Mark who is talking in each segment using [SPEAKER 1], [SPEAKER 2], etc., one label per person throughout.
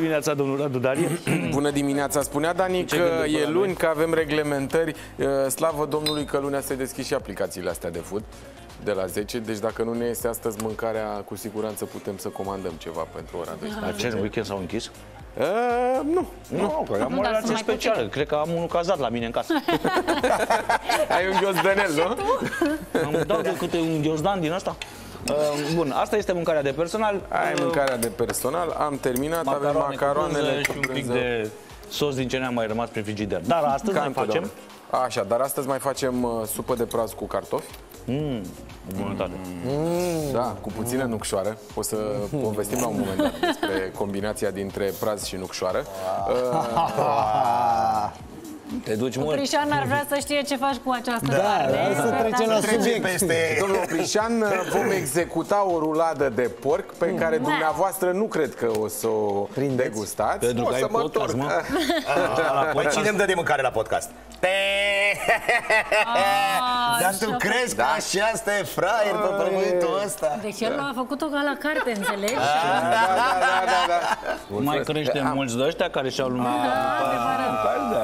[SPEAKER 1] dimineața, domnul Radu Darie.
[SPEAKER 2] Bună dimineața! Spunea Dani
[SPEAKER 1] Ce
[SPEAKER 2] că
[SPEAKER 1] gânduri pe
[SPEAKER 2] e
[SPEAKER 1] la
[SPEAKER 2] luni,
[SPEAKER 1] noi?
[SPEAKER 2] că avem reglementări. Uh, Slavă Domnului că lunea se deschid și aplicațiile astea de food de la 10. Deci dacă nu ne este astăzi mâncarea, cu siguranță putem să comandăm ceva pentru ora 12.
[SPEAKER 1] La ce, în weekend s-au închis?
[SPEAKER 2] Uh, nu.
[SPEAKER 1] Nu, că am
[SPEAKER 3] Nu,
[SPEAKER 1] o
[SPEAKER 3] dar
[SPEAKER 1] relație
[SPEAKER 3] sunt mai
[SPEAKER 1] specială. Cred că am unul cazat la mine în casă.
[SPEAKER 2] Ai un ghiozdanel, nu?
[SPEAKER 1] Îmi dau de câte un ghiozdan din ăsta. Uh, Bun, asta este mâncarea de personal.
[SPEAKER 2] Ai
[SPEAKER 1] Uh,
[SPEAKER 2] mâncarea de personal, am terminat, avem
[SPEAKER 1] macaroane cu
[SPEAKER 2] macaroanele
[SPEAKER 1] brânză și un pic de sos din ce ne-a mai rămas prin frigider. Dar astăzi
[SPEAKER 2] Ca
[SPEAKER 1] mai facem
[SPEAKER 2] întotdeauna. Așa, dar astăzi mai facem uh, supă de praz cu cartofi.
[SPEAKER 1] bunătate.
[SPEAKER 2] Da, cu puțină nucșoară. O să povestim la un moment dat despre combinația dintre praz și nucșoară.
[SPEAKER 1] Te duci mult.
[SPEAKER 3] Crișan ar vrea să știe ce faci cu această
[SPEAKER 4] Da,
[SPEAKER 3] carne.
[SPEAKER 4] hai să trecem la subiect.
[SPEAKER 5] peste...
[SPEAKER 2] Domnul Oprișan, vom executa o ruladă de porc pe care dumneavoastră nu cred că o să o
[SPEAKER 4] Prindeți.
[SPEAKER 2] degustați.
[SPEAKER 1] Pentru
[SPEAKER 2] o
[SPEAKER 1] că
[SPEAKER 2] să
[SPEAKER 1] ai
[SPEAKER 2] mă
[SPEAKER 1] podcast,
[SPEAKER 2] întorc.
[SPEAKER 1] mă.
[SPEAKER 5] Păi cine îmi dă de mâncare la podcast? Pe... Dar tu
[SPEAKER 3] așa
[SPEAKER 5] crezi că așa asta e fraier pe pământul ăsta?
[SPEAKER 3] Deci el a făcut-o ca la carte, înțelegi?
[SPEAKER 2] Da, da, da, da, da.
[SPEAKER 1] Mai crește mulți de ăștia care și-au luat. Da, nu.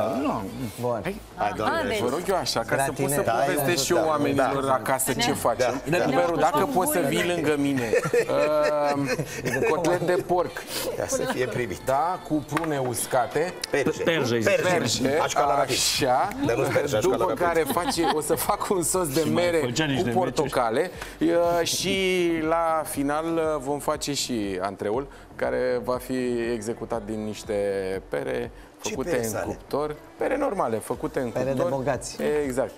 [SPEAKER 4] Bun.
[SPEAKER 5] Hai, doamne.
[SPEAKER 3] Ah, deci-
[SPEAKER 2] Vă rog eu așa, ca să pot să
[SPEAKER 4] Gratinet. Da,
[SPEAKER 2] povestesc și eu
[SPEAKER 5] da,
[SPEAKER 2] oamenilor
[SPEAKER 5] da,
[SPEAKER 2] acasă ce facem.
[SPEAKER 5] da, da.
[SPEAKER 2] Uberu, dacă
[SPEAKER 3] Ne-au
[SPEAKER 2] poți să
[SPEAKER 3] ocupat
[SPEAKER 2] vii lângă mine. Uh, Cotlet de porc.
[SPEAKER 5] Ia să fie privit.
[SPEAKER 2] Da, cu prune uscate.
[SPEAKER 5] Perje.
[SPEAKER 1] Perje, îi zic.
[SPEAKER 2] Perje,
[SPEAKER 5] Aș ca la rapid.
[SPEAKER 2] așa,
[SPEAKER 5] Dar nu sperge, aș ca la
[SPEAKER 2] după
[SPEAKER 5] rapid.
[SPEAKER 2] care face, o să fac un sos de
[SPEAKER 1] mai
[SPEAKER 2] mere
[SPEAKER 1] făcea niște
[SPEAKER 2] cu portocale uh, și la final uh, vom face și antreul, care va fi executat din niște pere
[SPEAKER 5] Ce
[SPEAKER 2] făcute
[SPEAKER 5] pere
[SPEAKER 2] în
[SPEAKER 5] sale?
[SPEAKER 2] cuptor, pere normale, făcute în
[SPEAKER 4] Pere de
[SPEAKER 2] cuptor.
[SPEAKER 4] bogați.
[SPEAKER 2] Exact.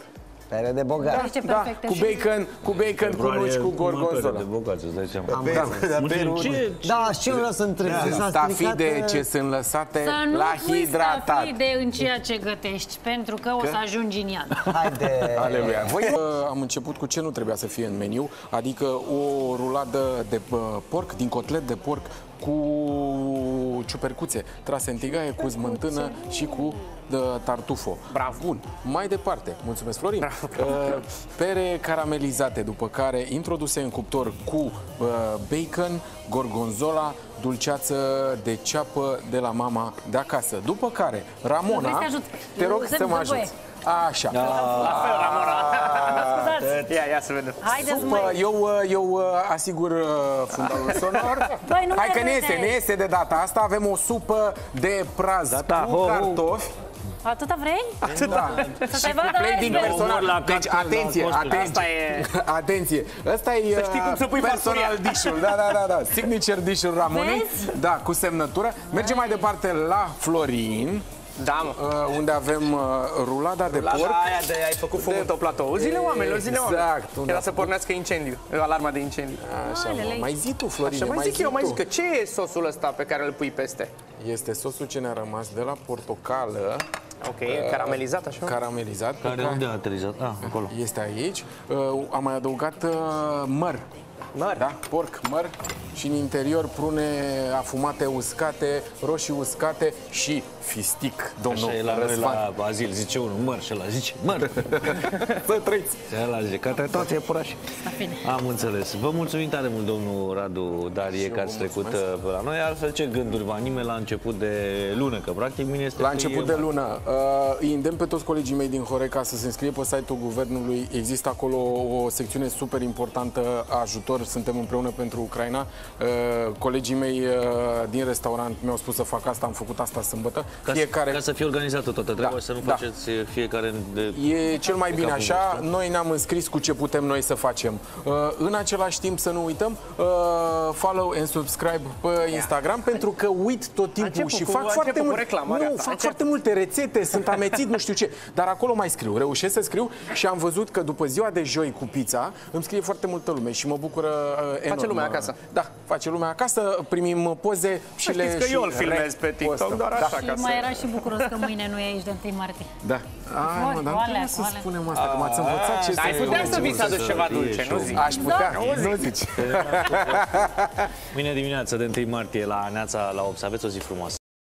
[SPEAKER 4] Pere de bogat.
[SPEAKER 3] Deci e
[SPEAKER 2] Da,
[SPEAKER 3] perfectă
[SPEAKER 2] cu
[SPEAKER 3] și-
[SPEAKER 2] bacon, cu bacon, cu nuci, cu gorgonzola.
[SPEAKER 1] De bogați, îți dai seama.
[SPEAKER 5] Pe-
[SPEAKER 2] Da.
[SPEAKER 5] dar
[SPEAKER 1] Mulțumim.
[SPEAKER 5] Peru-
[SPEAKER 1] Ce-
[SPEAKER 4] Da, și eu vreau să întreb. ți s-a stricat,
[SPEAKER 2] Stafide
[SPEAKER 4] uh,
[SPEAKER 2] ce sunt lăsate
[SPEAKER 3] Să nu
[SPEAKER 2] la
[SPEAKER 3] pui
[SPEAKER 2] hidratat.
[SPEAKER 3] stafide în ceea ce gătești, pentru că o să ajungi în iad.
[SPEAKER 4] Haide.
[SPEAKER 2] Aleluia. Voi uh, am început cu ce nu trebuia să fie în meniu, adică o ruladă de uh, porc, din cotlet de porc cu ciupercuțe trase în tigaie, cu smântână și cu uh, tartufo. Bravo! Bun, mai departe, mulțumesc Florin, Bravo. Uh, pere caramelizate, după care introduse în cuptor cu uh, bacon, gorgonzola, dulceață de ceapă de la mama de acasă. După care, Ramona,
[SPEAKER 3] Vrei să te ajut?
[SPEAKER 2] te rog
[SPEAKER 3] Să-mi
[SPEAKER 2] să mă
[SPEAKER 3] zăboie.
[SPEAKER 2] ajuți. Așa.
[SPEAKER 3] Scuzați,
[SPEAKER 6] Ia, ia să vedem.
[SPEAKER 3] haideți
[SPEAKER 2] Supă,
[SPEAKER 3] mai...
[SPEAKER 2] eu, uh, eu uh, asigur uh, fundalul sonor.
[SPEAKER 3] Băi, nu
[SPEAKER 2] Hai
[SPEAKER 3] mai
[SPEAKER 2] că ne
[SPEAKER 3] vede.
[SPEAKER 2] iese, ne iese de data asta. Avem o supă de praz
[SPEAKER 1] Gata,
[SPEAKER 2] cu
[SPEAKER 1] ho, ho.
[SPEAKER 2] cartofi.
[SPEAKER 3] Atâta vrei?
[SPEAKER 2] Da.
[SPEAKER 3] Să te vadă
[SPEAKER 2] Play din
[SPEAKER 3] iceberg.
[SPEAKER 2] personal.
[SPEAKER 1] Omor la
[SPEAKER 2] Deci,
[SPEAKER 1] cartofi,
[SPEAKER 2] atenție,
[SPEAKER 1] la costuri.
[SPEAKER 2] atenție.
[SPEAKER 6] Asta e-
[SPEAKER 2] Atenție. Ăsta e
[SPEAKER 6] Să știi cum să pui
[SPEAKER 2] personal
[SPEAKER 6] farfuria.
[SPEAKER 2] dish-ul. Da, da, da, da. Signature dish-ul Ramonei.
[SPEAKER 3] Vezi?
[SPEAKER 2] Da, cu semnătură. Mergem mai departe la Florin,
[SPEAKER 6] Da, mă.
[SPEAKER 2] uh, unde avem uh, rulada de
[SPEAKER 6] La
[SPEAKER 2] porc.
[SPEAKER 6] aia de ai făcut fum în tot platou. Zile oamenilor, zile
[SPEAKER 2] Exact,
[SPEAKER 6] oamenilor.
[SPEAKER 2] unde
[SPEAKER 6] Era
[SPEAKER 2] a
[SPEAKER 6] să pornească incendiu, alarma de incendiu.
[SPEAKER 2] Așa, mă.
[SPEAKER 3] Alelei.
[SPEAKER 2] Mai zi tu, Florin.
[SPEAKER 6] Așa mai zic eu, mai
[SPEAKER 2] tu.
[SPEAKER 6] zic că ce e sosul ăsta pe care îl pui peste?
[SPEAKER 2] Este sosul ce ne-a rămas de la portocală,
[SPEAKER 6] Ok, e caramelizat așa?
[SPEAKER 2] caramelizat. pe
[SPEAKER 1] Care unde a aterizat? Ah, acolo.
[SPEAKER 2] Este aici. Uh, am mai adăugat uh, măr.
[SPEAKER 6] Măr.
[SPEAKER 2] Da, porc, măr și în interior prune afumate uscate, roșii uscate și fistic, domnul
[SPEAKER 1] Așa e la noi
[SPEAKER 2] Răzvan.
[SPEAKER 1] la azil, zice unul, măr și ăla zice, măr.
[SPEAKER 2] Să trăiți!
[SPEAKER 1] Și ăla zice, către toate iepurașii.
[SPEAKER 3] bine.
[SPEAKER 1] Am înțeles. Vă mulțumim tare mult, domnul Radu Darie, că ați
[SPEAKER 2] vă
[SPEAKER 1] trecut
[SPEAKER 2] mulțumesc.
[SPEAKER 1] uh, pe la noi. Altfel, ce gânduri vă anime la început de lună? Că, practic, mine este...
[SPEAKER 2] La
[SPEAKER 1] că
[SPEAKER 2] început
[SPEAKER 1] e-
[SPEAKER 2] de lună, uh, îi îndemn pe toți colegii mei din Horeca să se înscrie pe site-ul guvernului. Există acolo o secțiune super importantă, ajutor, suntem împreună pentru Ucraina. Uh, colegii mei uh, din restaurant mi-au spus să fac asta, am făcut asta sâmbătă.
[SPEAKER 1] Ca,
[SPEAKER 2] Fiecare...
[SPEAKER 1] ca să fie organizată toată treaba
[SPEAKER 2] Da,
[SPEAKER 1] și să nu
[SPEAKER 2] da.
[SPEAKER 1] faceți fiecare de...
[SPEAKER 2] E cel mai bine
[SPEAKER 1] capul
[SPEAKER 2] așa,
[SPEAKER 1] vostru.
[SPEAKER 2] noi ne-am înscris cu ce putem noi să facem. Uh, în același timp să nu uităm, uh, follow and subscribe pe Instagram, pentru că uit tot timpul
[SPEAKER 6] început
[SPEAKER 2] și
[SPEAKER 6] cu-
[SPEAKER 2] fac
[SPEAKER 6] a
[SPEAKER 2] foarte,
[SPEAKER 6] început cu
[SPEAKER 2] mult,
[SPEAKER 6] reclamarea
[SPEAKER 2] nu,
[SPEAKER 6] ta.
[SPEAKER 2] fac
[SPEAKER 6] Încep.
[SPEAKER 2] foarte multe rețete, sunt amețit, nu știu ce, dar acolo mai scriu, reușesc să scriu și am văzut că după ziua de joi cu pizza îmi scrie foarte multă lume și mă bucură uh, enorm.
[SPEAKER 6] lumea acasă.
[SPEAKER 2] Da, face lumea acasă, primim poze și
[SPEAKER 6] Să
[SPEAKER 2] le
[SPEAKER 6] știți că
[SPEAKER 2] și
[SPEAKER 6] eu îl filmez pe
[SPEAKER 2] repostăm.
[SPEAKER 6] TikTok, doar
[SPEAKER 2] Da.
[SPEAKER 6] așa,
[SPEAKER 3] Și
[SPEAKER 6] ca să...
[SPEAKER 3] mai era și bucuros că mâine nu e aici de 1 martie.
[SPEAKER 2] Da. Ai, mă, dar nu
[SPEAKER 3] Oalea,
[SPEAKER 2] trebuie să
[SPEAKER 3] oalea.
[SPEAKER 2] spunem asta, că m-ați învățat ce
[SPEAKER 6] Dar ai
[SPEAKER 2] să
[SPEAKER 6] putea să vii să aduci ceva
[SPEAKER 1] fie
[SPEAKER 6] dulce, nu
[SPEAKER 1] show.
[SPEAKER 6] zic.
[SPEAKER 2] Aș putea, nu zici.
[SPEAKER 1] Mâine dimineață de 1 martie la Neața la 8. Să aveți o zi frumoasă.